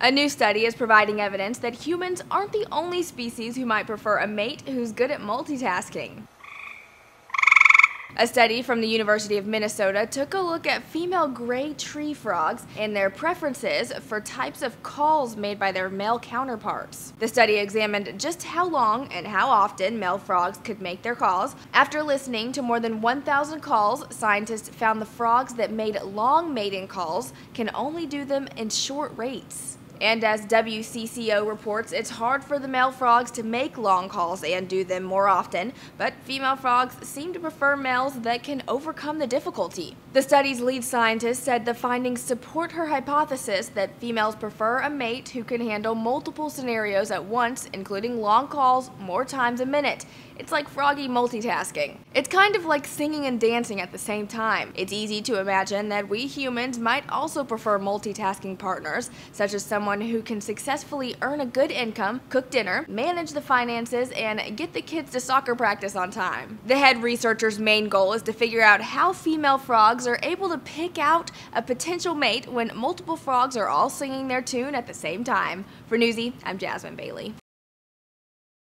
A new study is providing evidence that humans aren't the only species who might prefer a mate who's good at multitasking. A study from the University of Minnesota took a look at female gray tree frogs and their preferences for types of calls made by their male counterparts. The study examined just how long and how often male frogs could make their calls. After listening to more than 1,000 calls, scientists found the frogs that made long mating calls can only do them in short rates. And as WCCO reports, it's hard for the male frogs to make long calls and do them more often, but female frogs seem to prefer males that can overcome the difficulty. The study's lead scientist said the findings support her hypothesis that females prefer a mate who can handle multiple scenarios at once, including long calls more times a minute. It's like froggy multitasking. It's kind of like singing and dancing at the same time. It's easy to imagine that we humans might also prefer multitasking partners, such as someone who can successfully earn a good income, cook dinner, manage the finances, and get the kids to soccer practice on time. The head researcher's main goal is to figure out how female frogs are able to pick out a potential mate when multiple frogs are all singing their tune at the same time. For Newsy, I'm Jasmine Bailey.